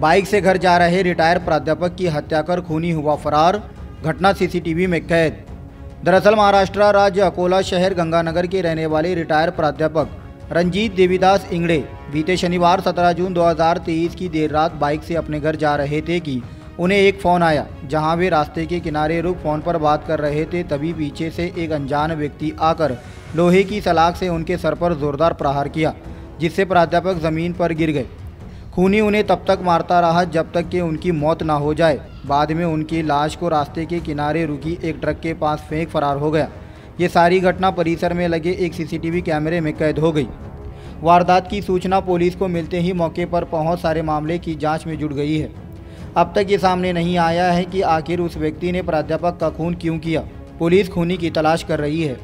Bike से घर जा रहे रिटायर प्राध्यापक की हत्या कर खूनी हुआ फरार, घटना सीसीटीवी में कैद। दरअसल महाराष्ट्र राज्य अकोला शहर गंगानगर के रहने वाले रिटायर प्राध्यापक रंजीत देवीदास इंगड़े बीते शनिवार 17 जून 2023 की देर रात बाइक से अपने घर जा रहे थे कि उन्हें एक फ़ोन आया, जहाँ वे रास्ते के किनारे रुक फ़ोन पर बात कर रहे थे, तभी पीछे से एक अनजान व्यक्ति आकर लोहे की सलाख से उनके सर पर ज़ोरदार प्रहार किया, जिससे प्राध्यापक ज़मीन पर गिर गए। खूनी उन्हें तब तक मारता रहा जब तक कि उनकी मौत ना हो जाए। बाद में उनकी लाश को रास्ते के किनारे रुकी एक ट्रक के पास फेंक फरार हो गया। ये सारी घटना परिसर में लगे एक सीसीटीवी कैमरे में कैद हो गई। वारदात की सूचना पुलिस को मिलते ही मौके पर पहुँच सारे मामले की जाँच में जुट गई है। अब तक ये सामने नहीं आया है कि आखिर उस व्यक्ति ने प्राध्यापक का खून क्यों किया। पुलिस खूनी की तलाश कर रही है।